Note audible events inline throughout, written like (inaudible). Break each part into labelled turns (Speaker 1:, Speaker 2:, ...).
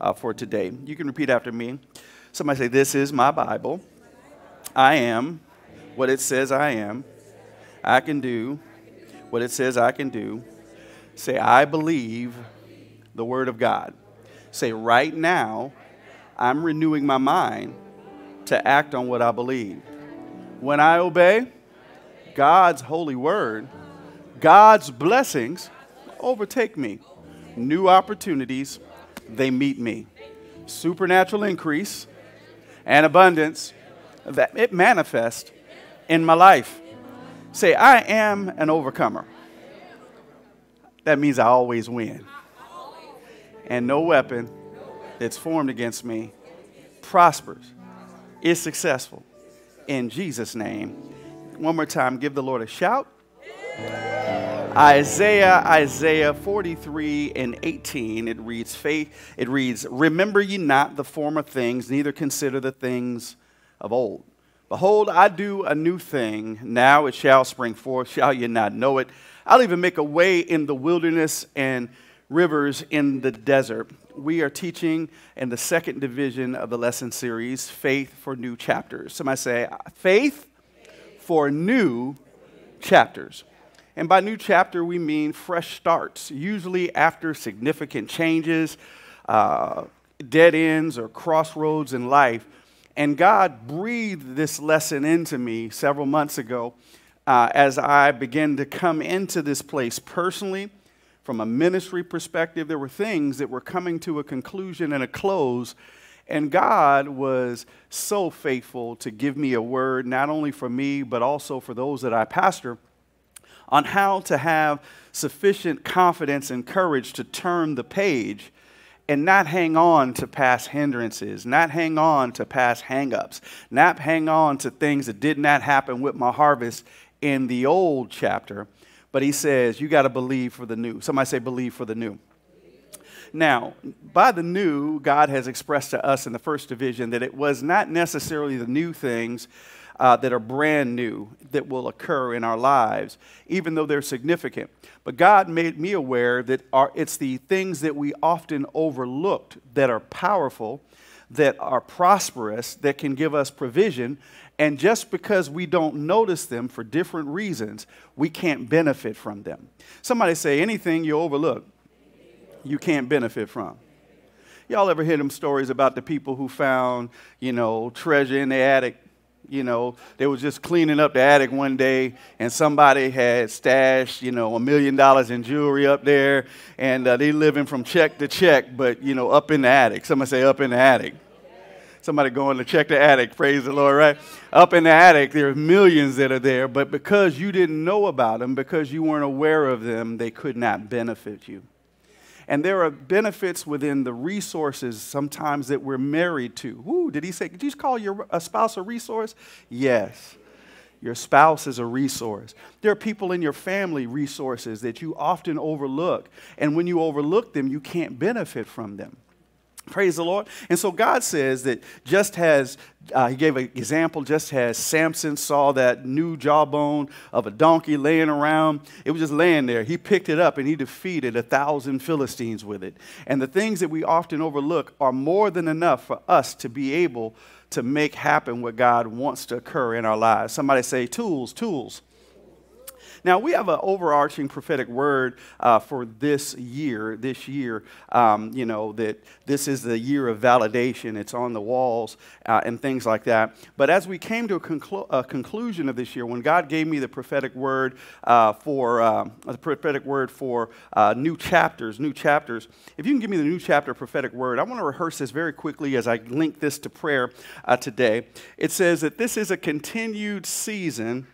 Speaker 1: uh, for today. You can repeat after me. Somebody say, This is my Bible. I am what it says I am. I can do what it says I can do. Say, I believe the Word of God. Say, right now, I'm renewing my mind to act on what I believe. When I obey God's holy word, God's blessings overtake me. New opportunities, they meet me. Supernatural increase and abundance that it manifests in my life. Say, I am an overcomer. That means I always win. And no weapon that's formed against me prospers, is successful. In Jesus' name. One more time, give the Lord a shout. Isaiah, Isaiah 43 and 18, it reads, faith, it reads, Remember ye not the former things, neither consider the things of old. Behold, I do a new thing. Now it shall spring forth. Shall ye not know it? I'll even make a way in the wilderness and rivers in the desert. We are teaching in the second division of the lesson series, Faith for New Chapters. Somebody say, Faith for New Chapters. And by new chapter, we mean fresh starts, usually after significant changes, uh, dead ends, or crossroads in life. And God breathed this lesson into me several months ago uh, as I began to come into this place personally from a ministry perspective, there were things that were coming to a conclusion and a close. And God was so faithful to give me a word, not only for me, but also for those that I pastor, on how to have sufficient confidence and courage to turn the page and not hang on to past hindrances, not hang on to past hangups, not hang on to things that did not happen with my harvest in the old chapter but he says, you got to believe for the new. Somebody say, believe for the new. Now, by the new, God has expressed to us in the first division that it was not necessarily the new things uh, that are brand new that will occur in our lives, even though they're significant. But God made me aware that our, it's the things that we often overlooked that are powerful, that are prosperous, that can give us provision, and just because we don't notice them for different reasons, we can't benefit from them. Somebody say anything you overlook, you can't benefit from. Y'all ever hear them stories about the people who found, you know, treasure in the attic? You know, they was just cleaning up the attic one day and somebody had stashed, you know, a million dollars in jewelry up there and uh, they living from check to check, but, you know, up in the attic. Somebody say up in the attic. Somebody going to check the attic, praise the Lord, right? Up in the attic, there's millions that are there, but because you didn't know about them, because you weren't aware of them, they could not benefit you. And there are benefits within the resources sometimes that we're married to. Woo, did he say, did you call your a spouse a resource? Yes. Your spouse is a resource. There are people in your family resources that you often overlook. And when you overlook them, you can't benefit from them. Praise the Lord. And so God says that just as uh, He gave an example, just as Samson saw that new jawbone of a donkey laying around, it was just laying there. He picked it up and he defeated a thousand Philistines with it. And the things that we often overlook are more than enough for us to be able to make happen what God wants to occur in our lives. Somebody say, tools, tools. Now, we have an overarching prophetic word uh, for this year, this year, um, you know, that this is the year of validation. It's on the walls uh, and things like that. But as we came to a, conclu a, conclusion of this year, when God gave me the prophetic word uh, for, uh, the prophetic word for uh, new chapters, new chapters, if you can give me the new chapter prophetic word, I want to rehearse this very quickly as I link this to prayer uh, today. It says that this is a continued season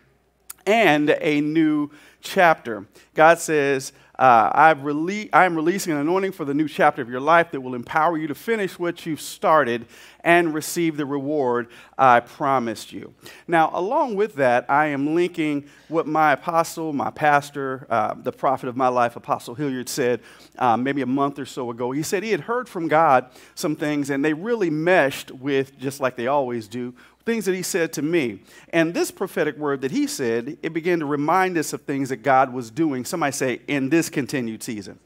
Speaker 1: and a new chapter. God says, uh, I've rele- I'm releasing an anointing for the new chapter of your life that will empower you to finish what you've started and receive the reward I promised you. Now, along with that, I am linking what my apostle, my pastor, uh, the prophet of my life, Apostle Hilliard, said uh, maybe a month or so ago. He said he had heard from God some things, and they really meshed with, just like they always do, things that he said to me. And this prophetic word that he said, it began to remind us of things that God was doing. Somebody say, in this continued season.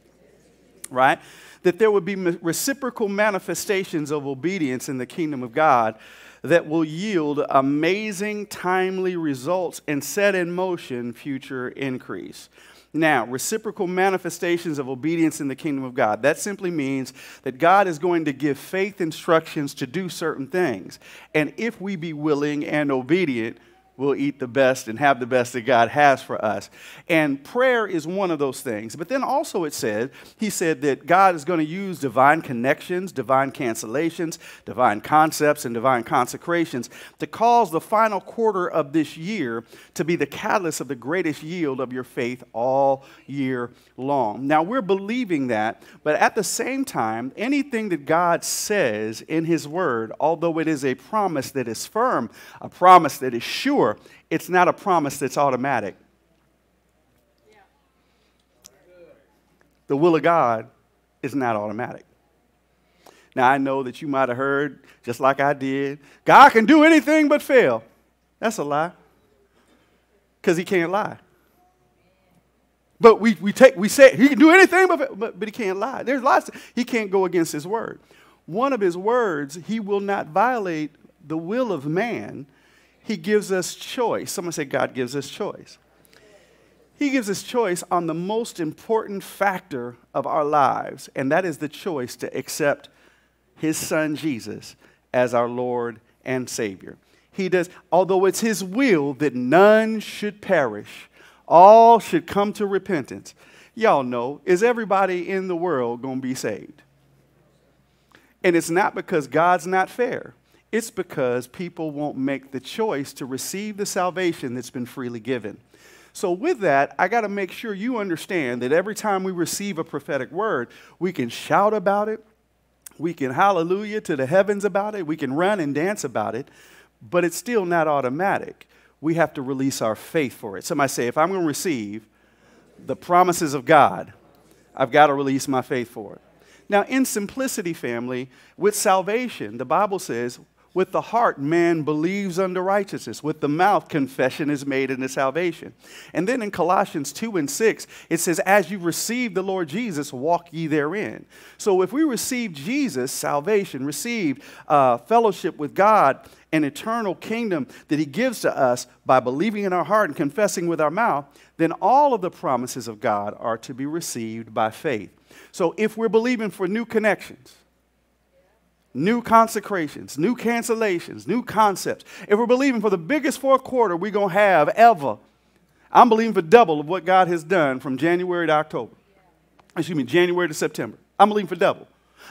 Speaker 1: Right? that there would be reciprocal manifestations of obedience in the kingdom of God that will yield amazing, timely results and set in motion future increase. Now, reciprocal manifestations of obedience in the kingdom of God. That simply means that God is going to give faith instructions to do certain things. And if we be willing and obedient, we'll eat the best and have the best that God has for us. And prayer is one of those things. But then also it said, he said that God is going to use divine connections, divine cancellations, divine concepts, and divine consecrations to cause the final quarter of this year to be the catalyst of the greatest yield of your faith all year long. Now we're believing that, but at the same time, anything that God says in his word, although it is a promise that is firm, a promise that is sure, sure, it's not a promise that's automatic. The will of God is not automatic. Now, I know that you might have heard, just like I did, God can do anything but fail. That's a lie. Because he can't lie. But we, we, take, we say he can do anything but, but, but he can't lie. There's lots, of, he can't go against his word. One of his words, he will not violate the will of man he gives us choice. Someone say, God gives us choice. He gives us choice on the most important factor of our lives, and that is the choice to accept His Son Jesus as our Lord and Savior. He does, although it's His will that none should perish, all should come to repentance. Y'all know, is everybody in the world going to be saved? And it's not because God's not fair. It's because people won't make the choice to receive the salvation that's been freely given. So, with that, I got to make sure you understand that every time we receive a prophetic word, we can shout about it, we can hallelujah to the heavens about it, we can run and dance about it, but it's still not automatic. We have to release our faith for it. Somebody say, if I'm going to receive the promises of God, I've got to release my faith for it. Now, in simplicity, family, with salvation, the Bible says with the heart, man believes unto righteousness. With the mouth, confession is made into salvation. And then in Colossians 2 and 6, it says, As you receive the Lord Jesus, walk ye therein. So if we receive Jesus, salvation, receive uh, fellowship with God, an eternal kingdom that He gives to us by believing in our heart and confessing with our mouth, then all of the promises of God are to be received by faith. So if we're believing for new connections, new consecrations, new cancellations, new concepts. If we're believing for the biggest fourth quarter we're going to have ever, I'm believing for double of what God has done from January to October. Excuse me, January to September. I'm believing for double.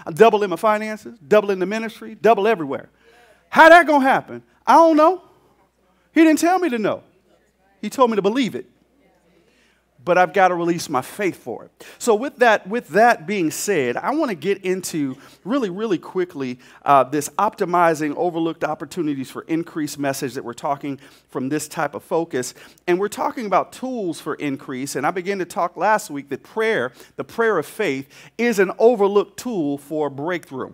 Speaker 1: I'm double in my finances, double in the ministry, double everywhere. How that going to happen? I don't know. He didn't tell me to know. He told me to believe it but I've got to release my faith for it. So, with that, with that being said, I want to get into really, really quickly uh, this optimizing overlooked opportunities for increased message that we're talking from this type of focus. And we're talking about tools for increase. And I began to talk last week that prayer, the prayer of faith, is an overlooked tool for breakthrough.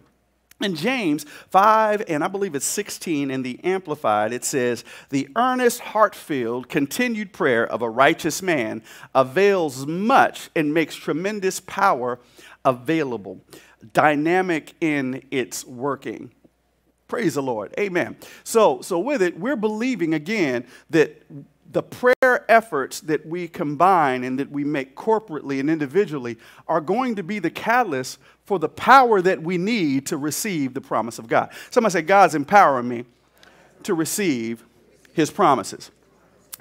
Speaker 1: In James 5, and I believe it's 16 in the Amplified, it says, The earnest, heart filled, continued prayer of a righteous man avails much and makes tremendous power available, dynamic in its working. Praise the Lord. Amen. So, so with it, we're believing again that the prayer efforts that we combine and that we make corporately and individually are going to be the catalyst for the power that we need to receive the promise of God. Somebody say, God's empowering me to receive his promises.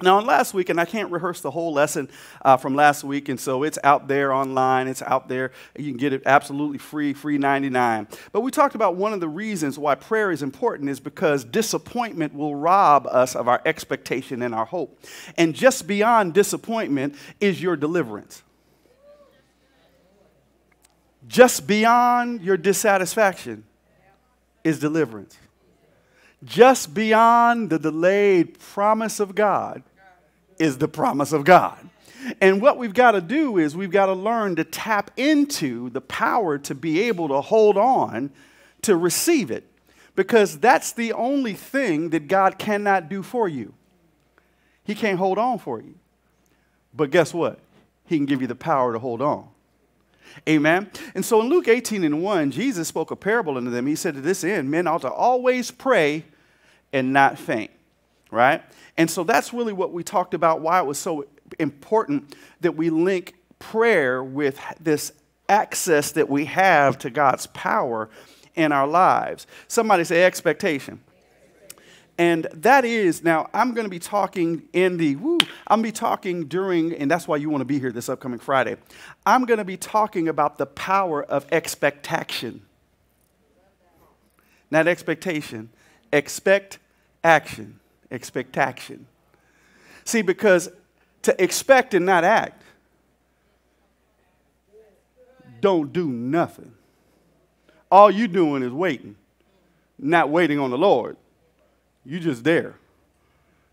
Speaker 1: Now, on last week, and I can't rehearse the whole lesson uh, from last week, and so it's out there online. It's out there. You can get it absolutely free, free 99. But we talked about one of the reasons why prayer is important is because disappointment will rob us of our expectation and our hope. And just beyond disappointment is your deliverance. Just beyond your dissatisfaction is deliverance just beyond the delayed promise of God is the promise of God. And what we've got to do is we've got to learn to tap into the power to be able to hold on to receive it because that's the only thing that God cannot do for you. He can't hold on for you. But guess what? He can give you the power to hold on. Amen. And so in Luke 18 and 1, Jesus spoke a parable unto them. He said, To this end, men ought to always pray and not faint. Right? And so that's really what we talked about, why it was so important that we link prayer with this access that we have to God's power in our lives. Somebody say expectation. And that is, now I'm going to be talking in the, woo, I'm going to be talking during, and that's why you want to be here this upcoming Friday. I'm going to be talking about the power of expectation. Not expectation, expect action. Expectation. See, because to expect and not act don't do nothing. All you doing is waiting, not waiting on the Lord. You just there.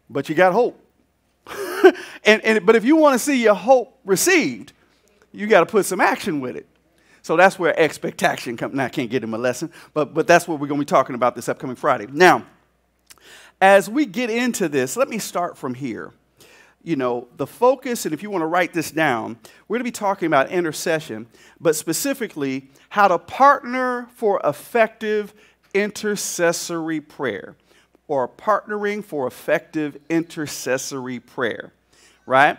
Speaker 1: But you got hope. (laughs) and, and, but if you want to see your hope received, you got to put some action with it. So that's where expectation comes. Now, I can't get him a lesson, but, but that's what we're going to be talking about this upcoming Friday. Now, as we get into this, let me start from here. You know, the focus, and if you want to write this down, we're going to be talking about intercession, but specifically how to partner for effective intercessory prayer or partnering for effective intercessory prayer, right?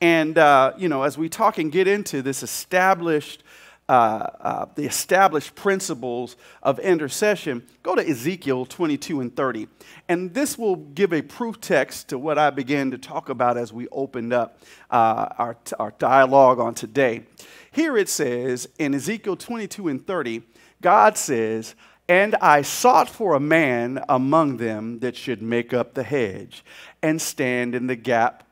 Speaker 1: And, uh, you know, as we talk and get into this established uh, uh, the established principles of intercession, go to Ezekiel 22 and 30. And this will give a proof text to what I began to talk about as we opened up uh, our, our dialogue on today. Here it says in Ezekiel 22 and 30, God says, And I sought for a man among them that should make up the hedge and stand in the gap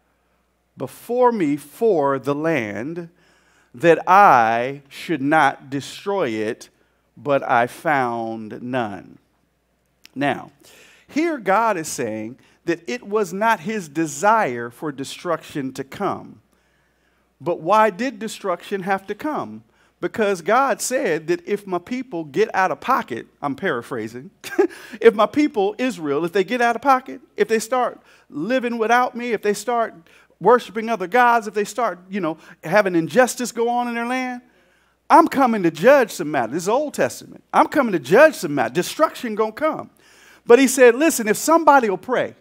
Speaker 1: before me for the land that I should not destroy it, but I found none. Now, here God is saying that it was not his desire for destruction to come. But why did destruction have to come? Because God said that if my people get out of pocket, I'm paraphrasing, (laughs) if my people, Israel, if they get out of pocket, if they start living without me, if they start worshiping other gods, if they start, you know, having injustice go on in their land, I'm coming to judge some matter. This is Old Testament. I'm coming to judge some matter. Destruction gonna come. But he said, listen, if somebody will pray,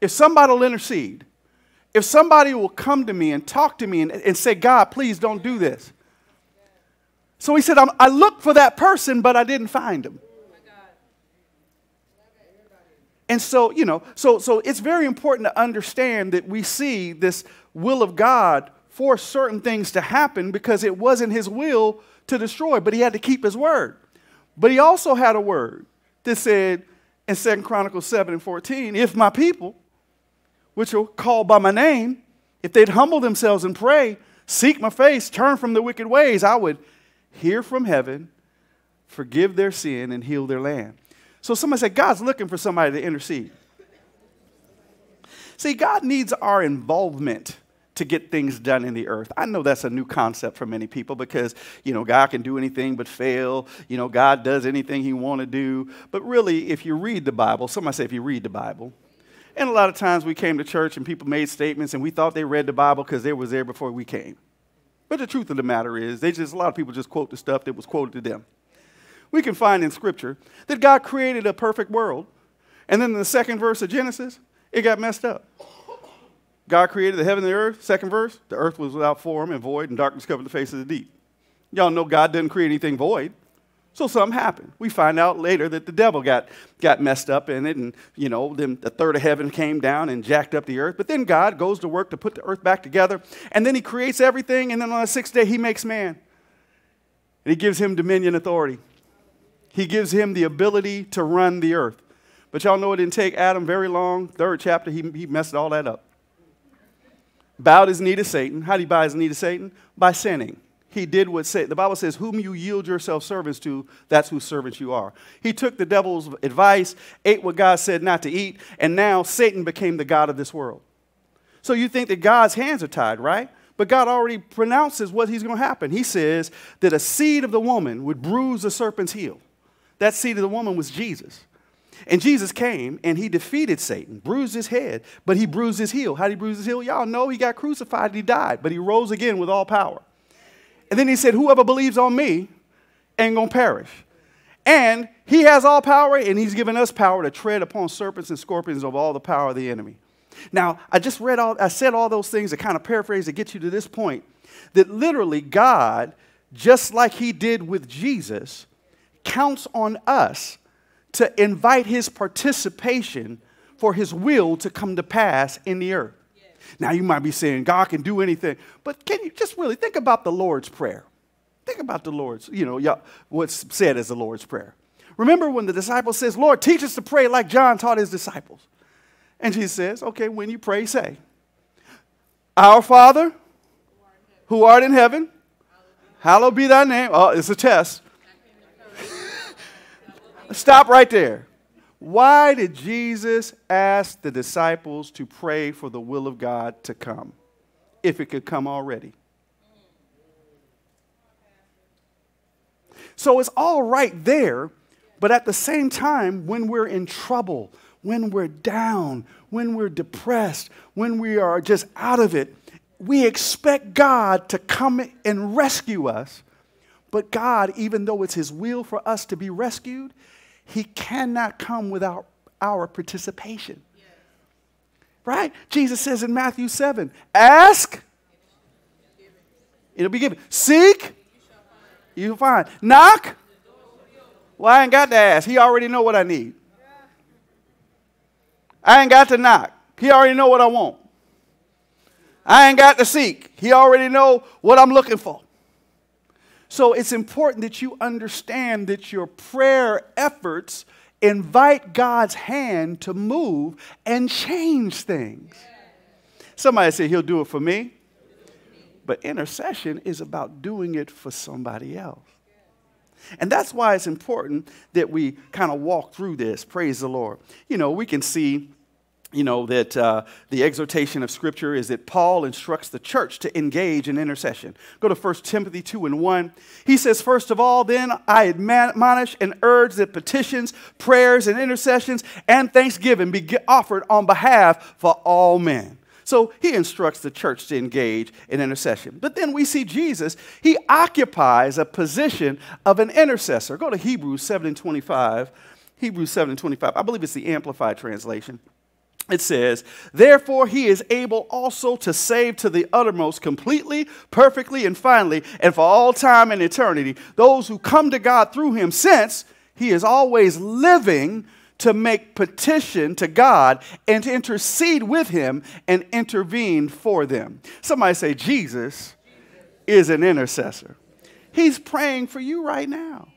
Speaker 1: if somebody will intercede, if somebody will come to me and talk to me and, and say, God, please don't do this. So he said, i looked for that person, but I didn't find him. And so, you know, so, so it's very important to understand that we see this will of God for certain things to happen because it wasn't his will to destroy, but he had to keep his word. But he also had a word that said in Second Chronicles 7 and 14, if my people, which are called by my name, if they'd humble themselves and pray, seek my face, turn from the wicked ways, I would hear from heaven, forgive their sin, and heal their land. So somebody said, God's looking for somebody to intercede. See, God needs our involvement to get things done in the earth. I know that's a new concept for many people because, you know, God can do anything but fail. You know, God does anything he want to do. But really, if you read the Bible, somebody say if you read the Bible, and a lot of times we came to church and people made statements and we thought they read the Bible because they was there before we came. But the truth of the matter is, they just a lot of people just quote the stuff that was quoted to them we can find in Scripture that God created a perfect world. And then in the second verse of Genesis, it got messed up. God created the heaven and the earth. Second verse, the earth was without form and void, and darkness covered the face of the deep. Y'all know God didn't create anything void. So something happened. We find out later that the devil got, got messed up in it, and you know, then the third of heaven came down and jacked up the earth. But then God goes to work to put the earth back together, and then he creates everything, and then on the sixth day he makes man. And he gives him dominion authority. He gives him the ability to run the earth. But y'all know it didn't take Adam very long. Third chapter, he, he messed all that up. Bowed his knee to Satan. How did he bow his knee to Satan? By sinning. He did what say, the Bible says, Whom you yield yourself servants to, that's whose servants you are. He took the devil's advice, ate what God said not to eat, and now Satan became the God of this world. So you think that God's hands are tied, right? But God already pronounces what he's going to happen. He says that a seed of the woman would bruise the serpent's heel. That seed of the woman was Jesus. And Jesus came and he defeated Satan, bruised his head, but he bruised his heel. How did he bruise his heel? Y'all know he got crucified and he died, but he rose again with all power. And then he said, Whoever believes on me ain't gonna perish. And he has all power, and he's given us power to tread upon serpents and scorpions of all the power of the enemy. Now, I just read all, I said all those things to kind of paraphrase to get you to this point that literally God, just like he did with Jesus, counts on us to invite his participation for his will to come to pass in the earth. Now, you might be saying God can do anything, but can you just really think about the Lord's Prayer? Think about the Lord's, you know, what's said as the Lord's Prayer. Remember when the disciple says, Lord, teach us to pray like John taught his disciples. And Jesus says, okay, when you pray, say, Our Father, who art in heaven, hallowed be thy name. Oh, it's a test. Stop right there. Why did Jesus ask the disciples to pray for the will of God to come if it could come already? So it's all right there, but at the same time, when we're in trouble, when we're down, when we're depressed, when we are just out of it, we expect God to come and rescue us. But God, even though it's His will for us to be rescued, he cannot come without our participation. Right? Jesus says in Matthew 7 Ask, it'll be given. Seek, you'll find. Knock, well, I ain't got to ask. He already know what I need. I ain't got to knock. He already know what I want. I ain't got to seek. He already know what I'm looking for. So it's important that you understand that your prayer efforts invite God's hand to move and change things. Somebody say, He'll do it for me. But intercession is about doing it for somebody else. And that's why it's important that we kind of walk through this. Praise the Lord. You know, we can see you know, that uh, the exhortation of Scripture is that Paul instructs the church to engage in intercession. Go to 1 Timothy 2 and 1. He says, First of all, then I admonish and urge that petitions, prayers, and intercessions and thanksgiving be offered on behalf for all men. So he instructs the church to engage in intercession. But then we see Jesus, he occupies a position of an intercessor. Go to Hebrews 7 and 25. Hebrews 7 and 25. I believe it's the Amplified translation it says, Therefore he is able also to save to the uttermost, completely, perfectly, and finally, and for all time and eternity, those who come to God through him, since he is always living to make petition to God and to intercede with him and intervene for them. Somebody say, Jesus is an intercessor. He's praying for you right now.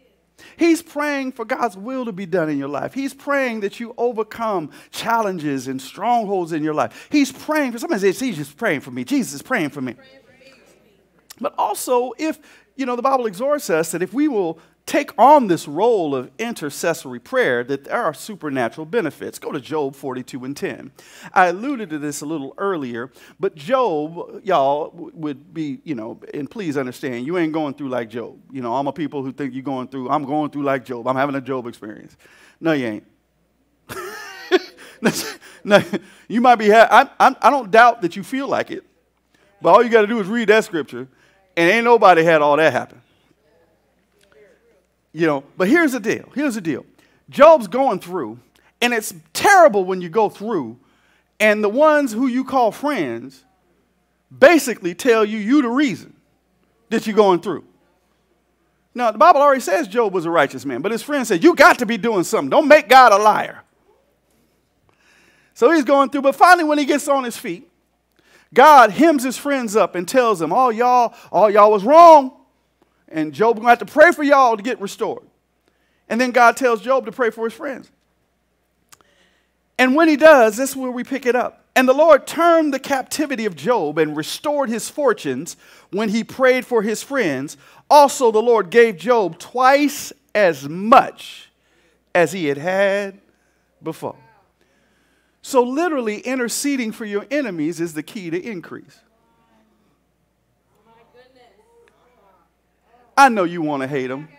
Speaker 1: He's praying for God's will to be done in your life. He's praying that you overcome challenges and strongholds in your life. He's praying for somebody says, He's just praying for me. Jesus is praying for me. But also, if, you know, the Bible exhorts us that if we will take on this role of intercessory prayer that there are supernatural benefits. Go to Job 42 and 10. I alluded to this a little earlier, but Job, y'all, would be, you know, and please understand, you ain't going through like Job. You know, all my people who think you're going through, I'm going through like Job. I'm having a Job experience. No, you ain't. (laughs) no, you might be, I, I, I don't doubt that you feel like it, but all you got to do is read that scripture, and ain't nobody had all that happen. You know, but here's the deal. Here's the deal. Job's going through, and it's terrible when you go through, and the ones who you call friends basically tell you you the reason that you're going through. Now, the Bible already says Job was a righteous man, but his friend said, You got to be doing something. Don't make God a liar. So he's going through, but finally, when he gets on his feet, God hems his friends up and tells them, All y'all, all y'all was wrong. And Job going to have to pray for y'all to get restored. And then God tells Job to pray for his friends. And when he does, this is where we pick it up. And the Lord turned the captivity of Job and restored his fortunes when he prayed for his friends. Also, the Lord gave Job twice as much as he had had before. So, literally, interceding for your enemies is the key to increase. I know you want to hate them.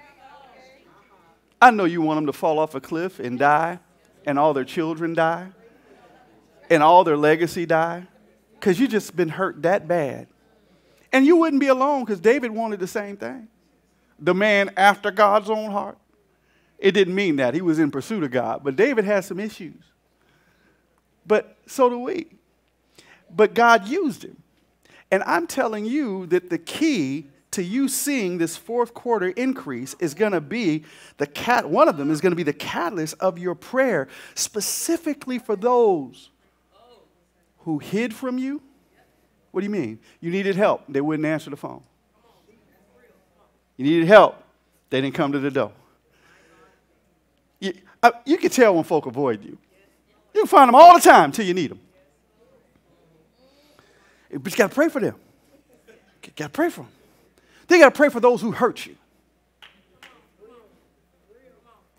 Speaker 1: I know you want them to fall off a cliff and die, and all their children die, and all their legacy die, because you just been hurt that bad. And you wouldn't be alone because David wanted the same thing. The man after God's own heart. It didn't mean that. He was in pursuit of God. But David had some issues. But so do we. But God used him. And I'm telling you that the key to you seeing this fourth quarter increase is going to be the cat one of them is going to be the catalyst of your prayer specifically for those who hid from you? What do you mean? You needed help. They wouldn't answer the phone. You needed help. They didn't come to the door. You, uh, you can tell when folk avoid you. You find them all the time until you need them. But you got to pray for them. You got to pray for them they got to pray for those who hurt you.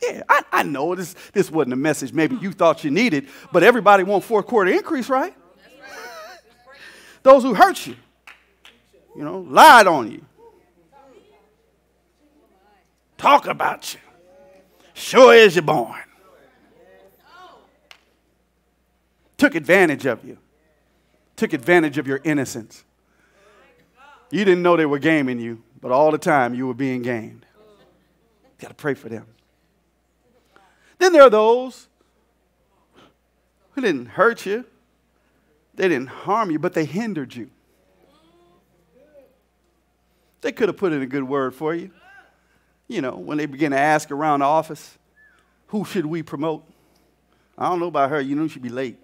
Speaker 1: Yeah, I, I know this, this wasn't a message maybe you thought you needed, but everybody want fourth quarter increase, right? those who hurt you, you know, lied on you, talk about you, sure as you're born, took advantage of you, took advantage of your innocence. You didn't know they were gaming you, but all the time you were being gamed. You got to pray for them. Then there are those who didn't hurt you, they didn't harm you, but they hindered you. They could have put in a good word for you. You know, when they begin to ask around the office, who should we promote? I don't know about her. You know, she'd be late.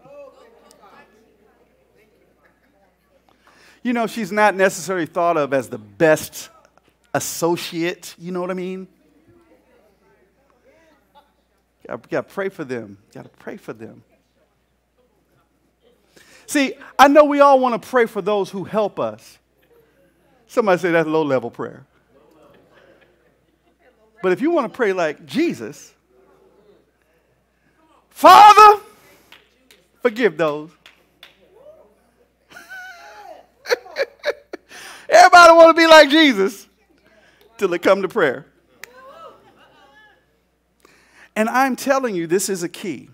Speaker 1: You know, she's not necessarily thought of as the best associate. You know what I mean? You got to pray for them. You got to pray for them. See, I know we all want to pray for those who help us. Somebody say that's low level prayer. But if you want to pray like Jesus, Father, forgive those Everybody want to be like Jesus till it come to prayer. And I'm telling you, this is a key.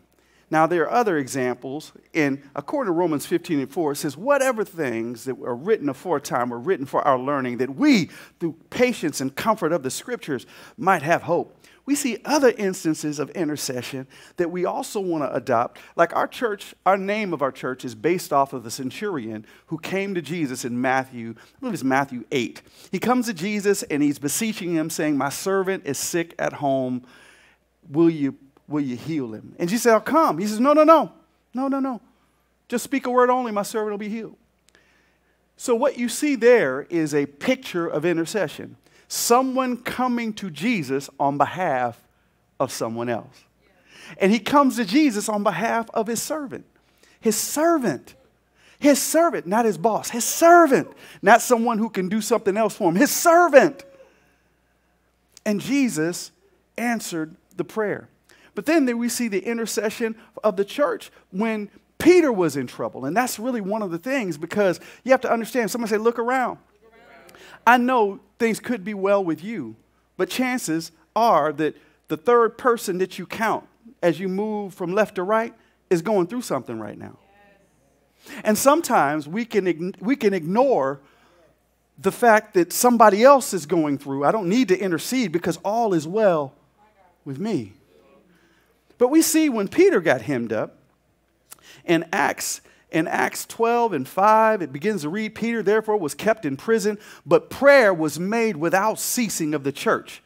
Speaker 1: Now, there are other examples, and according to Romans 15 and 4, it says, Whatever things that were written aforetime were written for our learning, that we, through patience and comfort of the scriptures, might have hope we see other instances of intercession that we also want to adopt. Like our church, our name of our church is based off of the centurion who came to Jesus in Matthew, I believe it's Matthew 8. He comes to Jesus and he's beseeching him, saying, My servant is sick at home. Will you, will you heal him? And she said, I'll come. He says, No, no, no. No, no, no. Just speak a word only, my servant will be healed. So, what you see there is a picture of intercession someone coming to Jesus on behalf of someone else. And he comes to Jesus on behalf of his servant. His servant. His servant, not his boss. His servant, not someone who can do something else for him. His servant. And Jesus answered the prayer. But then we see the intercession of the church when Peter was in trouble. And that's really one of the things because you have to understand. Someone say, look around. I know things could be well with you, but chances are that the third person that you count as you move from left to right is going through something right now. And sometimes we can, we can ignore the fact that somebody else is going through. I don't need to intercede because all is well with me. But we see when Peter got hemmed up in Acts in Acts 12 and 5, it begins to read Peter, therefore, was kept in prison, but prayer was made without ceasing of the church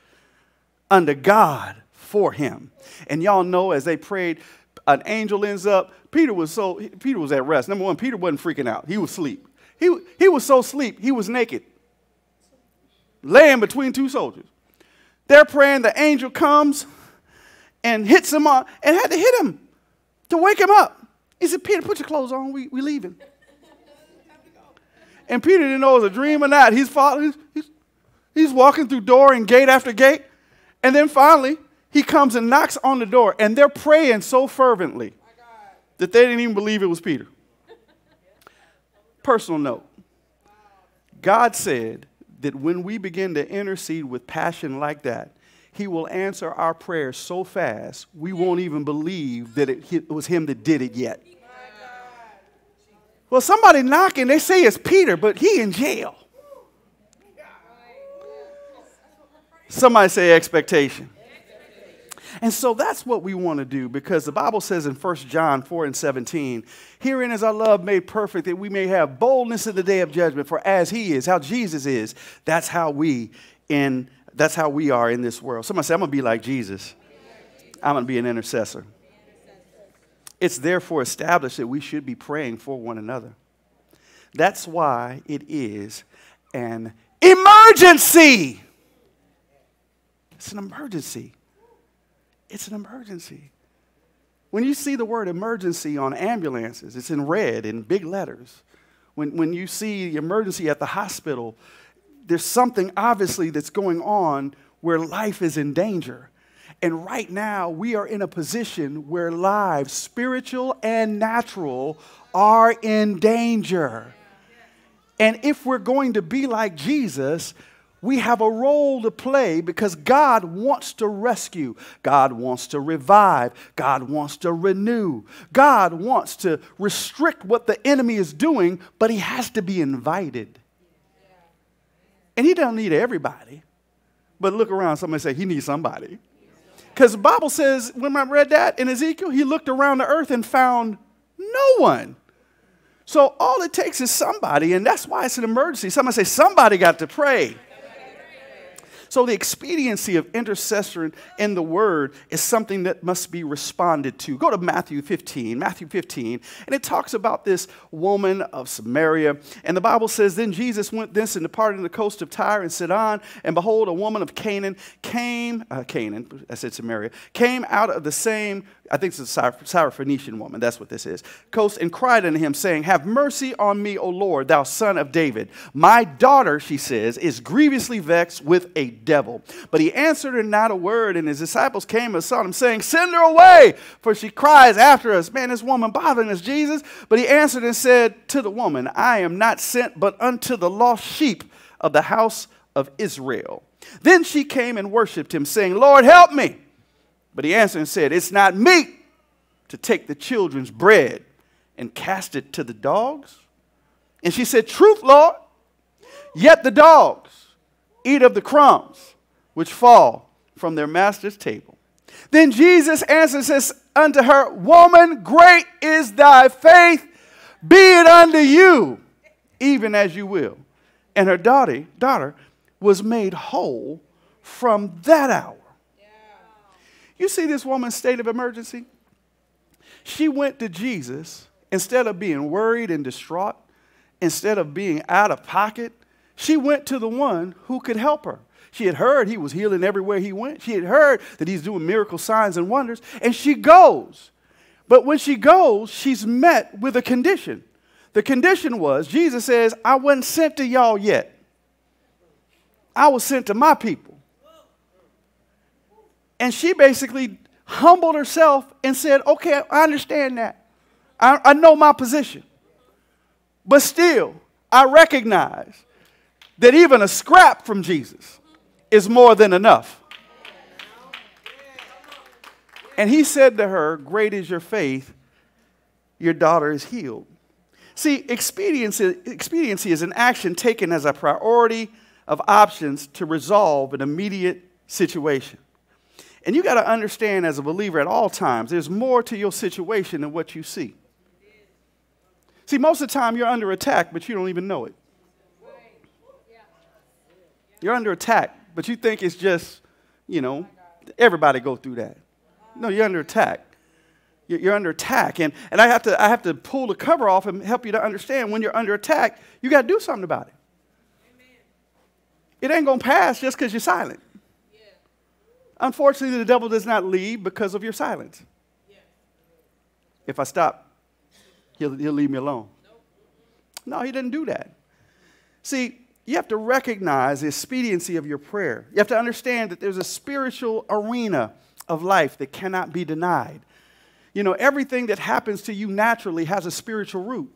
Speaker 1: under God for him. And y'all know as they prayed, an angel ends up. Peter was so Peter was at rest. Number one, Peter wasn't freaking out. He was asleep. He, he was so asleep, he was naked, laying between two soldiers. They're praying, the angel comes and hits him on and had to hit him to wake him up. He said, Peter, put your clothes on. We, we leaving. And Peter didn't know it was a dream or not. He's, following, he's, he's walking through door and gate after gate. And then finally, he comes and knocks on the door. And they're praying so fervently that they didn't even believe it was Peter. Personal note God said that when we begin to intercede with passion like that, he will answer our prayers so fast, we won't even believe that it, was Him that did it yet. Well, somebody knocking, they say it's Peter, but he in jail. Somebody say expectation. And so that's what we want to do because the Bible says in 1 John 4 and 17, Herein is our love made perfect that we may have boldness in the day of judgment. For as he is, how Jesus is, that's how we in that's how we are in this world. Somebody say, I'm gonna be like Jesus. I'm gonna be an intercessor. It's therefore established that we should be praying for one another. That's why it is an emergency. It's an emergency. It's an emergency. When you see the word emergency on ambulances, it's in red in big letters. When, when you see the emergency at the hospital, there's something obviously that's going on where life is in danger. And right now, we are in a position where lives, spiritual and natural, are in danger. And if we're going to be like Jesus, we have a role to play because God wants to rescue. God wants to revive. God wants to renew. God wants to restrict what the enemy is doing, but he has to be invited. And he doesn't need everybody. But look around, somebody say, he needs somebody. Because the Bible says, when I read that in Ezekiel, he looked around the earth and found no one. So all it takes is somebody, and that's why it's an emergency. Somebody say, somebody got to pray. So, the expediency of intercession in the word is something that must be responded to. Go to Matthew 15, Matthew 15, and it talks about this woman of Samaria. And the Bible says, Then Jesus went thence and departed in the coast of Tyre and Sidon, and behold, a woman of Canaan came, uh, Canaan, I said Samaria, came out of the same I think it's a Syrophoenician woman, that's what this is, coast and cried unto him, saying, Have mercy on me, O Lord, thou son of David. My daughter, she says, is grievously vexed with a devil. But he answered her not a word, and his disciples came and saw him, saying, Send her away, for she cries after us. Man, this woman bothering us, Jesus. But he answered and said to the woman, I am not sent but unto the lost sheep of the house of Israel. Then she came and worshipped him, saying, Lord, help me. But he answered and said, It's not meet to take the children's bread and cast it to the dogs. And she said, Truth, Lord. Yet the dogs eat of the crumbs which fall from their master's table. Then Jesus answers says unto her, Woman, great is thy faith, be it unto you, even as you will. And her daughter, daughter was made whole from that hour. You see this woman's state of emergency? She went to Jesus instead of being worried and distraught, instead of being out of pocket, she went to the one who could help her. She had heard he was healing everywhere he went. She had heard that he's doing miracle signs and wonders, and she goes. But when she goes, she's met with a condition. The condition was Jesus says, I wasn't sent to y'all yet. I was sent to my people. And she basically humbled herself and said, Okay, I understand that. I, I know my position. But still, I recognize that even a scrap from Jesus is more than enough. And he said to her, Great is your faith, your daughter is healed. See, expediency, expediency is an action taken as a priority of options to resolve an immediate situation. And you got to understand as a believer at all times, there's more to your situation than what you see. See, most of the time you're under attack, but you don't even know it. You're under attack, but you think it's just, you know, everybody go through that. No, you're under attack. You're under attack. And, and I, have to, I have to pull the cover off and help you to understand when you're under attack, you got to do something about it. It ain't going to pass just because you're silent. Unfortunately, the devil does not leave because of your silence. If I stop, he'll, he'll leave me alone. No, he didn't do that. See, you have to recognize the expediency of your prayer. You have to understand that there's a spiritual arena of life that cannot be denied. You know, everything that happens to you naturally has a spiritual root.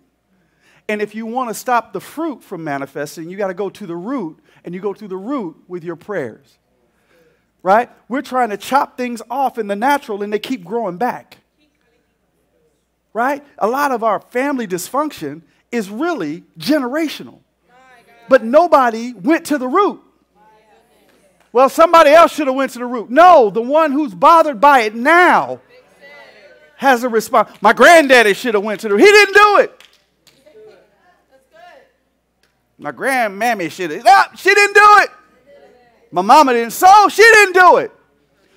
Speaker 1: And if you want to stop the fruit from manifesting, you got to go to the root, and you go to the root with your prayers right? We're trying to chop things off in the natural and they keep growing back. Right? A lot of our family dysfunction is really generational. But nobody went to the root. Well, somebody else should have went to the root. No, the one who's bothered by it now has a response. My granddaddy should have went to the root. He didn't do it. My grandmammy should have. Ah, she didn't do it. My mama didn't So She didn't do it.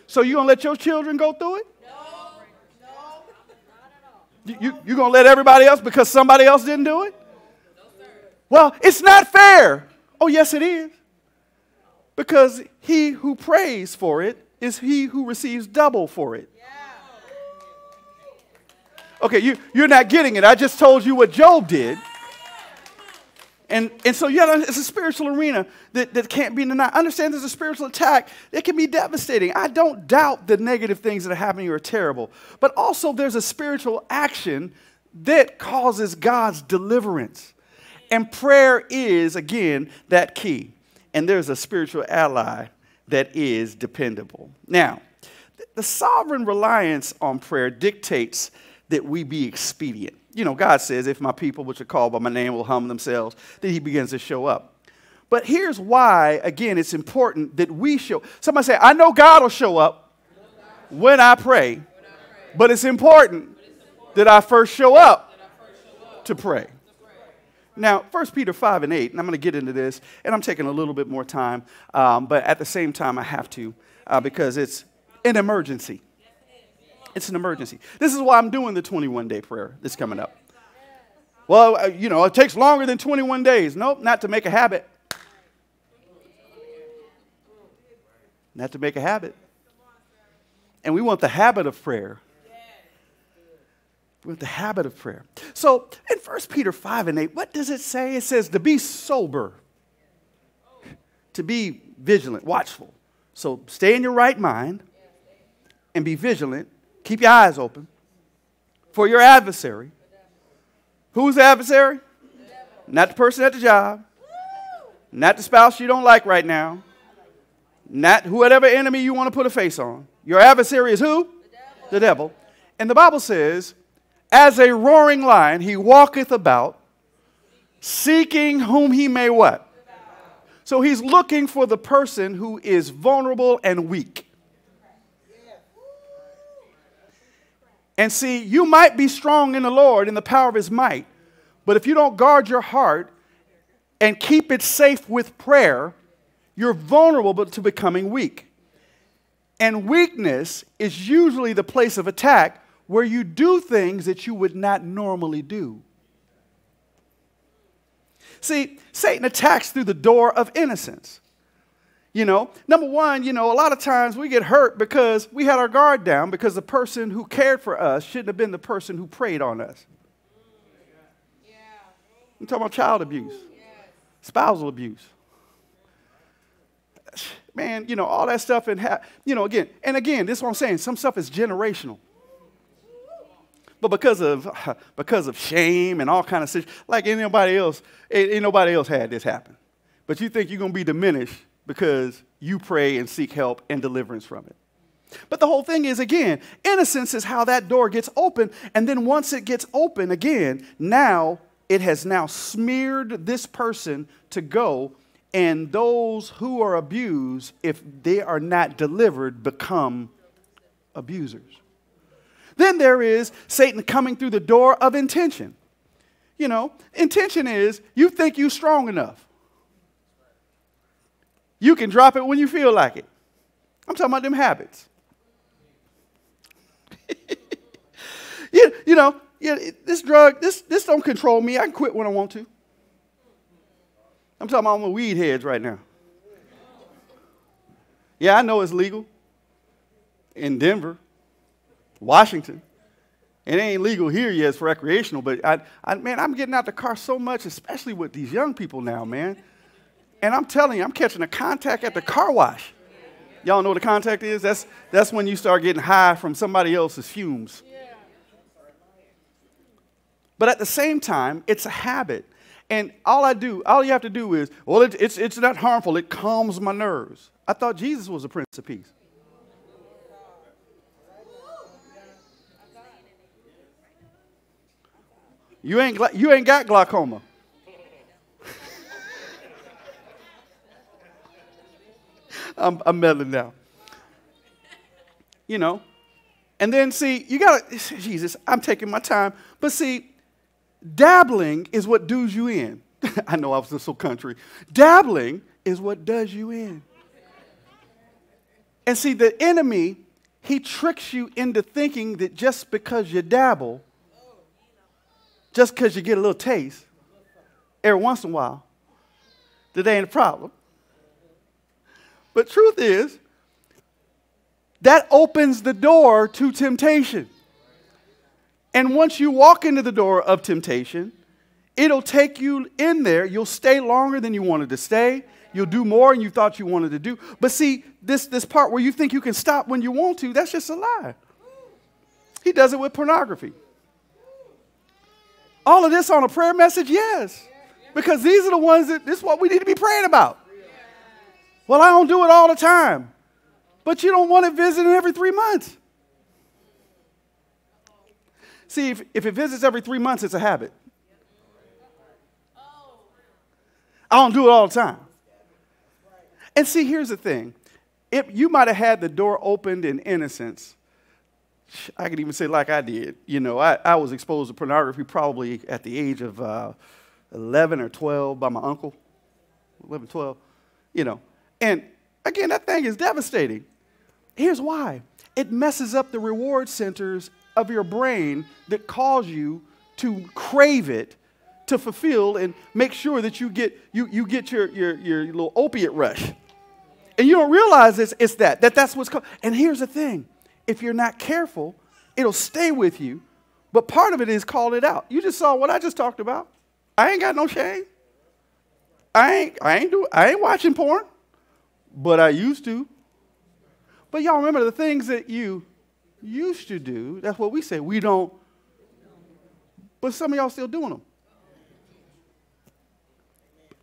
Speaker 1: So you gonna let your children go through it? No. No. You, you, you gonna let everybody else because somebody else didn't do it? Well, it's not fair. Oh, yes, it is. Because he who prays for it is he who receives double for it. Okay, you, you're not getting it. I just told you what Job did. And, and so, yeah, it's a spiritual arena that, that can't be denied. Understand there's a spiritual attack. It can be devastating. I don't doubt the negative things that are happening are terrible. But also, there's a spiritual action that causes God's deliverance. And prayer is, again, that key. And there's a spiritual ally that is dependable. Now, the sovereign reliance on prayer dictates that we be expedient. You know, God says, if my people, which are called by my name, will humble themselves, then he begins to show up. But here's why, again, it's important that we show. Somebody say, I know God will show up when I pray, but it's important that I first show up to pray. Now, 1 Peter 5 and 8, and I'm going to get into this, and I'm taking a little bit more time, um, but at the same time, I have to uh, because it's an emergency. It's an emergency. This is why I'm doing the 21 day prayer that's coming up. Well, uh, you know, it takes longer than 21 days. Nope, not to make a habit. Not to make a habit. And we want the habit of prayer. Want the habit of prayer. So in 1 Peter 5 and 8, what does it say? It says to be sober, to be vigilant, watchful. So stay in your right mind and be vigilant Keep your eyes open for your adversary. Who's the adversary? Not the person at the job, not the spouse you don't like right now, not whatever enemy you want to put a face on. Your adversary is who? The devil. the devil. And the Bible says, as a roaring lion, he walketh about, seeking whom he may what? So he's looking for the person who is vulnerable and weak. And see, you might be strong in the Lord in the power of his might, but if you don't guard your heart and keep it safe with prayer, you're vulnerable to becoming weak. And weakness is usually the place of attack where you do things that you would not normally do. See, Satan attacks through the door of innocence. You know, number one, you know, a lot of times we get hurt because we had our guard down because the person who cared for us shouldn't have been the person who preyed on us. I'm talking about child abuse, spousal abuse. Man, you know, all that stuff, and, ha- you know, again, and again, this is what I'm saying. Some stuff is generational. But because of (laughs) because of shame and all kind of situations, like anybody else, ain't, nobody else had this happen. But you think you're gonna be diminished because you pray and seek help and deliverance from it. But the whole thing is, again, innocence is how that door gets open. And then once it gets open again, now it has now smeared this person to go. And those who are abused, if they are not delivered, become abusers. Then there is Satan coming through the door of intention. You know, intention is you think you're strong enough. You can drop it when you feel like it. I'm talking about them habits. (laughs) you, you know, yeah, this drug, this, this don't control me. I can quit when I want to. I'm talking about my weed heads right now. Yeah, I know it's legal in Denver, Washington. It ain't legal here yet. It's recreational, but I, I, man, I'm getting out the car so much, especially with these young people now, man. And I'm telling you, I'm catching a contact at the car wash. Y'all know what a contact is? That's, that's when you start getting high from somebody else's fumes. But at the same time, it's a habit. And all I do, all you have to do is, well, it, it's, it's not harmful. It calms my nerves. I thought Jesus was a Prince of Peace. You ain't, you ain't got glaucoma. (laughs) I'm, I'm meddling now. You know, and then see, you gotta, (sighs) Jesus, I'm taking my time. But see, dabbling is what does you in. (laughs) I know I was just so country. Dabbling is what does you in. And see, the enemy, he tricks you into thinking that just because you dabble, just because you get a little taste every once in a while, that ain't a problem. But truth is, that opens the door to temptation. And once you walk into the door of temptation, it'll take you in there. You'll stay longer than you wanted to stay. You'll do more than you thought you wanted to do. But see, this, this part where you think you can stop when you want to, that's just a lie. He does it with pornography. All of this on a prayer message? Yes. Because these are the ones that this is what we need to be praying about. Well, I don't do it all the time. But you don't want it visiting every three months. See, if, if it visits every three months, it's a habit. I don't do it all the time. And see, here's the thing. If you might have had the door opened in innocence, I could even say like I did. You know, I, I was exposed to pornography probably at the age of uh, 11 or 12 by my uncle. 11, 12, you know. And again, that thing is devastating. Here's why it messes up the reward centers of your brain that cause you to crave it to fulfill and make sure that you get, you, you get your, your, your little opiate rush. And you don't realize it's, it's that, that that's what's called. And here's the thing if you're not careful, it'll stay with you. But part of it is call it out. You just saw what I just talked about. I ain't got no shame. I ain't, I ain't do, I ain't watching porn, but I used to. But y'all remember the things that you used to do, that's what we say. We don't. But some of y'all still doing them.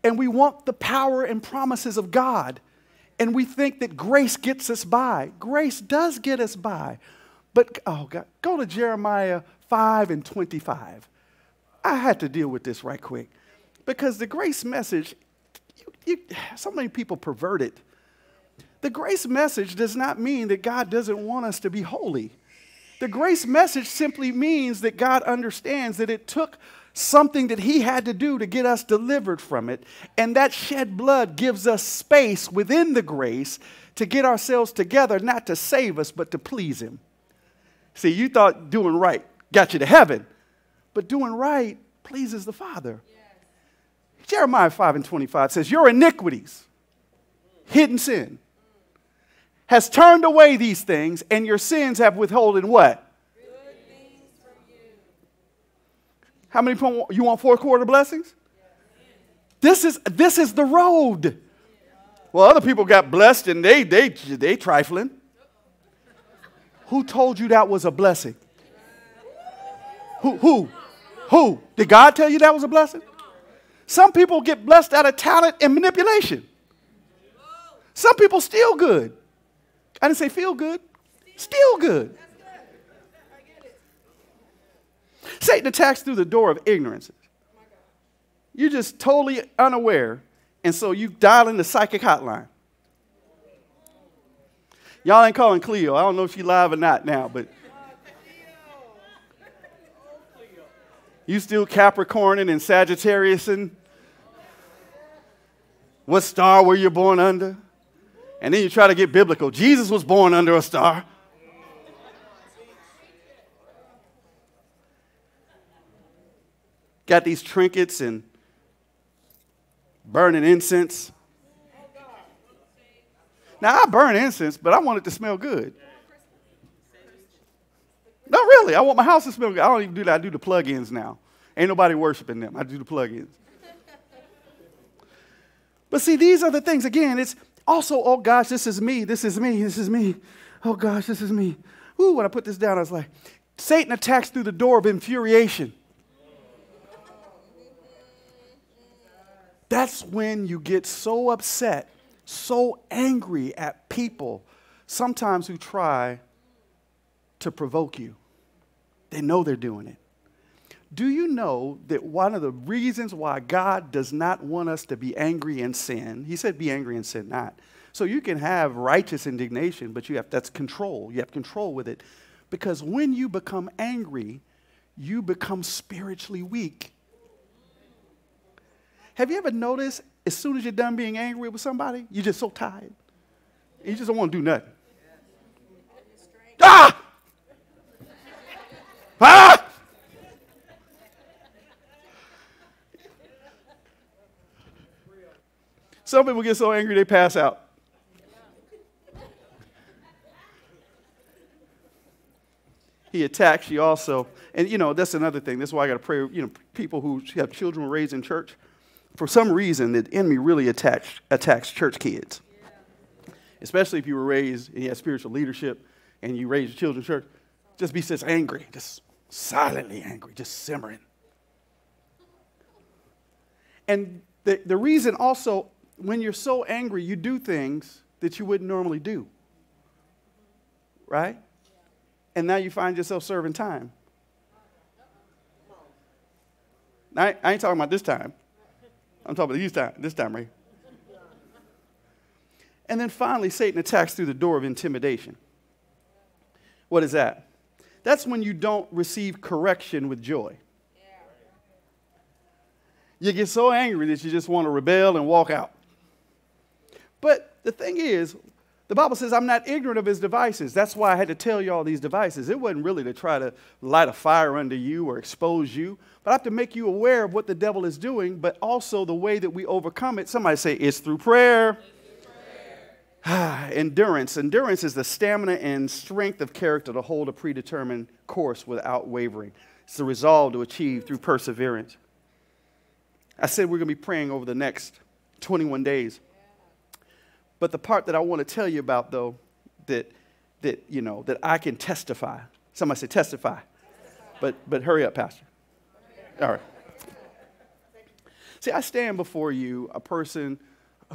Speaker 1: And we want the power and promises of God. And we think that grace gets us by. Grace does get us by. But, oh God, go to Jeremiah 5 and 25. I had to deal with this right quick. Because the grace message, you, you, so many people pervert it. The grace message does not mean that God doesn't want us to be holy. The grace message simply means that God understands that it took something that He had to do to get us delivered from it. And that shed blood gives us space within the grace to get ourselves together, not to save us, but to please Him. See, you thought doing right got you to heaven, but doing right pleases the Father. Yes. Jeremiah 5 and 25 says, Your iniquities, hidden sin, has turned away these things, and your sins have withholden what? How many people you want four quarter blessings? This is this is the road. Well, other people got blessed and they they they trifling. Who told you that was a blessing? Who who who? Did God tell you that was a blessing? Some people get blessed out of talent and manipulation. Some people steal good. I didn't say feel good, still good. Satan attacks through the door of ignorance. You're just totally unaware, and so you dial in the psychic hotline. Y'all ain't calling Cleo. I don't know if she's live or not now, but you still Capricorning and Sagittarius and what star were you born under? And then you try to get biblical. Jesus was born under a star. Got these trinkets and burning incense. Now, I burn incense, but I want it to smell good. No, really. I want my house to smell good. I don't even do that. I do the plug ins now. Ain't nobody worshiping them. I do the plug ins. But see, these are the things. Again, it's also, oh gosh, this is me, this is me, this is me. Oh gosh, this is me. Ooh, when I put this down, I was like, Satan attacks through the door of infuriation. That's when you get so upset, so angry at people, sometimes who try to provoke you. They know they're doing it. Do you know that one of the reasons why God does not want us to be angry and sin, He said, be angry and sin not, So you can have righteous indignation, but you have that's control. You have control with it. Because when you become angry, you become spiritually weak. Have you ever noticed as soon as you're done being angry with somebody, you're just so tired? You just don't want to do nothing. Ah! Ah! Some people get so angry they pass out. He attacks you also. And you know, that's another thing. That's why I got to pray. You know, people who have children raised in church, for some reason, the enemy really attacks, attacks church kids. Especially if you were raised and you had spiritual leadership and you raised your children church. Just be just angry, just silently angry, just simmering. And the, the reason also when you're so angry, you do things that you wouldn't normally do. Right? And now you find yourself serving time. I, I ain't talking about this time. I'm talking about this time, this time right And then finally, Satan attacks through the door of intimidation. What is that? That's when you don't receive correction with joy. You get so angry that you just want to rebel and walk out. But the thing is, the Bible says, I'm not ignorant of his devices. That's why I had to tell you all these devices. It wasn't really to try to light a fire under you or expose you, but I have to make you aware of what the devil is doing, but also the way that we overcome it. Somebody say, it's through prayer. (sighs) Endurance. Endurance is the stamina and strength of character to hold a predetermined course without wavering. It's the resolve to achieve through perseverance. I said we're going to be praying over the next 21 days. But the part that I want to tell you about, though, that, that, you know, that I can testify. Somebody say testify. But, but hurry up, Pastor. All right. See, I stand before you a person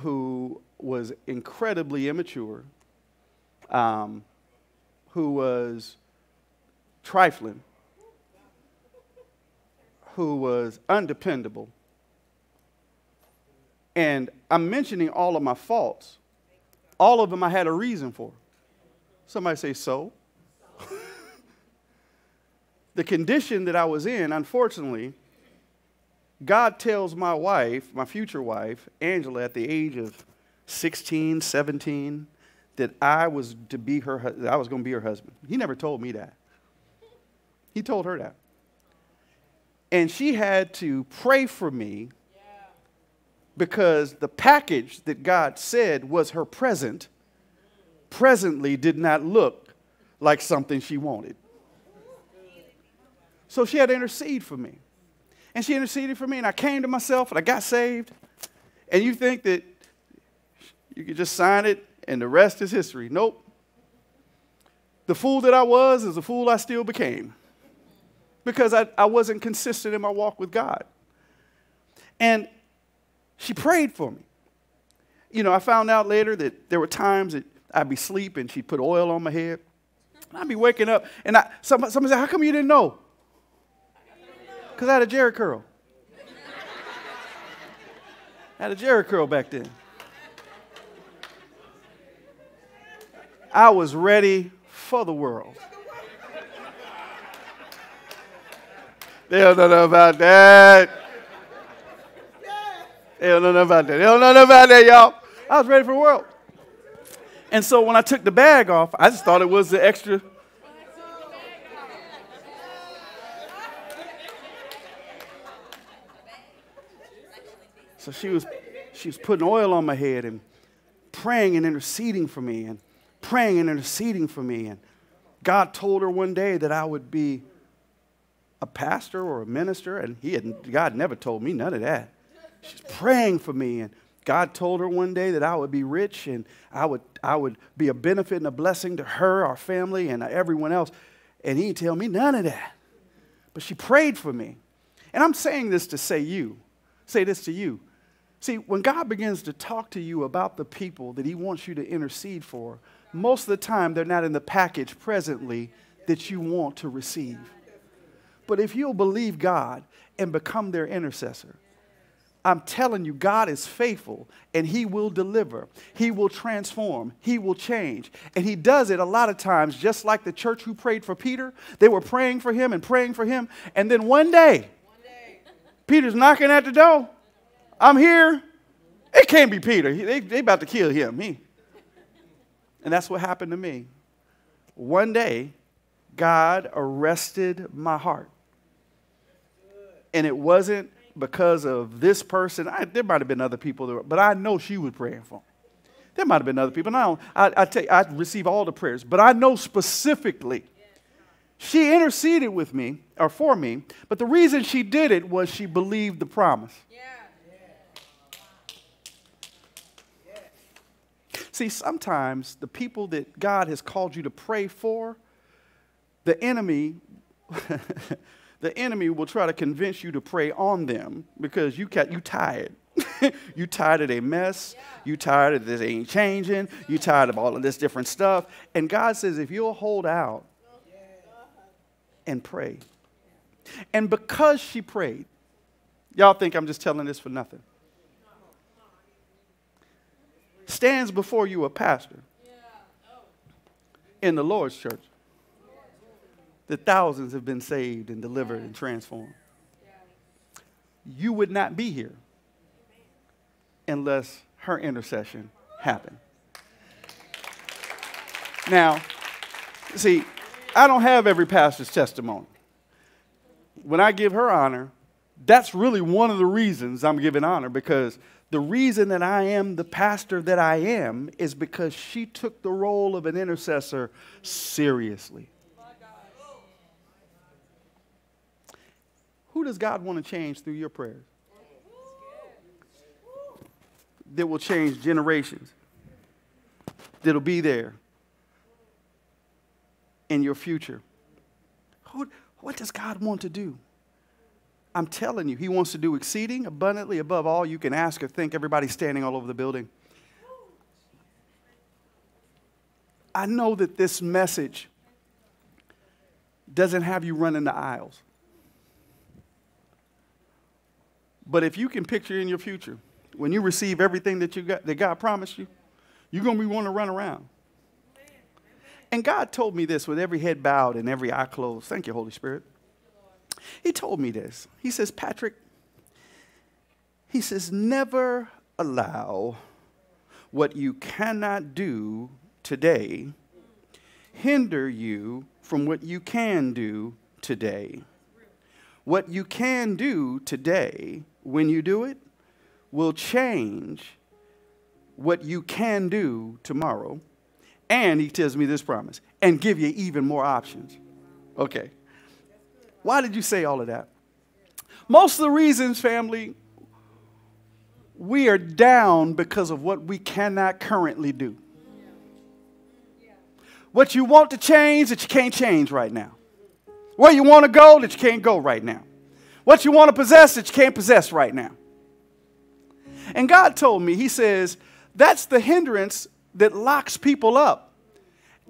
Speaker 1: who was incredibly immature, um, who was trifling, who was undependable. And I'm mentioning all of my faults all of them I had a reason for. Somebody say, so? (laughs) the condition that I was in, unfortunately, God tells my wife, my future wife, Angela, at the age of 16, 17, that I was to be her, I was going to be her husband. He never told me that. He told her that. And she had to pray for me because the package that God said was her present presently did not look like something she wanted. So she had to intercede for me. And she interceded for me, and I came to myself and I got saved. And you think that you could just sign it and the rest is history. Nope. The fool that I was is the fool I still became because I, I wasn't consistent in my walk with God. And she prayed for me. You know, I found out later that there were times that I'd be sleeping, and she'd put oil on my head. And I'd be waking up, and I, somebody, somebody said, How come you didn't know? Because I had a Jheri curl. (laughs) I had a Jheri curl back then. I was ready for the world. They don't know about that. They don't know about that. They don't know about that, y'all. I was ready for the world. And so when I took the bag off, I just thought it was the extra. So she was, she was putting oil on my head and praying and interceding for me and praying and interceding for me. And God told her one day that I would be a pastor or a minister, and he had, God never told me none of that. She's praying for me. And God told her one day that I would be rich and I would, I would be a benefit and a blessing to her, our family, and everyone else. And he didn't tell me none of that. But she prayed for me. And I'm saying this to say you, say this to you. See, when God begins to talk to you about the people that he wants you to intercede for, most of the time they're not in the package presently that you want to receive. But if you'll believe God and become their intercessor, I'm telling you, God is faithful and He will deliver. He will transform. He will change. And He does it a lot of times, just like the church who prayed for Peter. They were praying for him and praying for him. And then one day. Peter's knocking at the door. I'm here. It can't be Peter. They, they about to kill him. He. And that's what happened to me. One day, God arrested my heart. And it wasn't because of this person. I, there might have been other people, but I know she was praying for me. There might have been other people. I, I, I, tell you, I receive all the prayers, but I know specifically she interceded with me or for me, but the reason she did it was she believed the promise. Yeah. See, sometimes the people that God has called you to pray for, the enemy (laughs) the enemy will try to convince you to pray on them because you you tired. (laughs) you tired of their mess. You tired of this ain't changing. You tired of all of this different stuff. And God says, if you'll hold out and pray. And because she prayed, y'all think I'm just telling this for nothing. Stands before you a pastor oh. in the Lord's church that thousands have been saved and delivered and transformed. You would not be here unless her intercession happened. Now, see, I don't have every pastor's testimony. When I give her honor, that's really one of the reasons I'm giving honor because the reason that I am the pastor that I am is because she took the role of an intercessor seriously. Who does God want to change through your prayers? That will change generations. That'll be there in your future. Who, what does God want to do? I'm telling you, He wants to do exceeding abundantly above all you can ask or think. Everybody standing all over the building. I know that this message doesn't have you running the aisles. But if you can picture in your future, when you receive everything that, you got, that God promised you, you're going to be wanting to run around. And God told me this with every head bowed and every eye closed. Thank you, Holy Spirit. He told me this. He says, Patrick, he says, never allow what you cannot do today hinder you from what you can do today. What you can do today when you do it, will change what you can do tomorrow. And he tells me this promise and give you even more options. Okay. Why did you say all of that? Most of the reasons, family, we are down because of what we cannot currently do. What you want to change that you can't change right now. Where you want to go that you can't go right now. What you want to possess that you can't possess right now. And God told me, He says, that's the hindrance that locks people up,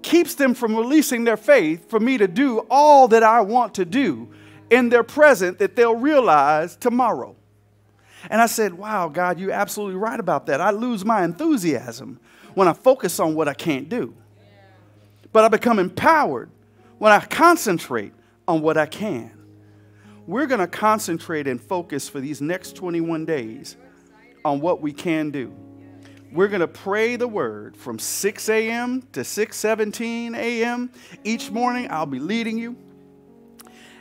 Speaker 1: keeps them from releasing their faith for me to do all that I want to do in their present that they'll realize tomorrow. And I said, Wow, God, you're absolutely right about that. I lose my enthusiasm when I focus on what I can't do. But I become empowered when I concentrate on what I can we're going to concentrate and focus for these next 21 days on what we can do. We're going to pray the word from 6 a.m. to 6:17 a.m. each morning. I'll be leading you.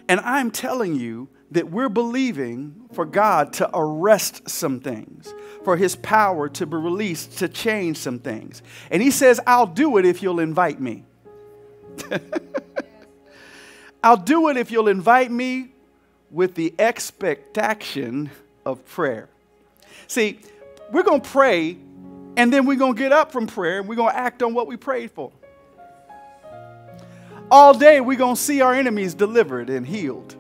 Speaker 1: And I'm telling you that we're believing for God to arrest some things, for his power to be released to change some things. And he says, "I'll do it if you'll invite me." (laughs) I'll do it if you'll invite me with the expectation of prayer. See, we're going to pray and then we're going to get up from prayer and we're going to act on what we prayed for. All day we're going to see our enemies delivered and healed.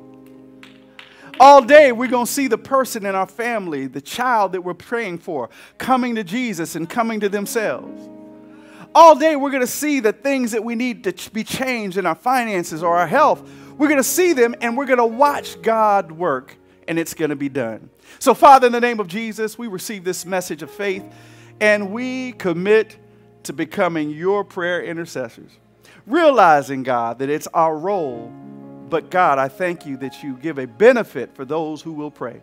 Speaker 1: All day we're going to see the person in our family, the child that we're praying for, coming to Jesus and coming to themselves. All day we're going to see the things that we need to be changed in our finances or our health we're going to see them and we're going to watch God work and it's going to be done. So, Father, in the name of Jesus, we receive this message of faith and we commit to becoming your prayer intercessors, realizing, God, that it's our role. But, God, I thank you that you give a benefit for those who will pray.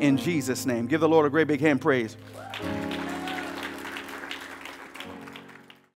Speaker 1: In Jesus' name. Give the Lord a great big hand praise.